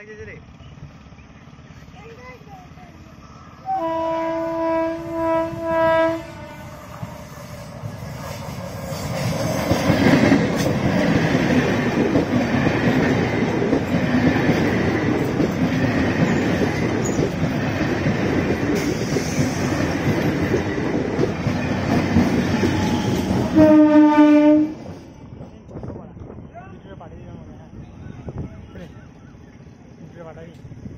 লাগছে রে よかった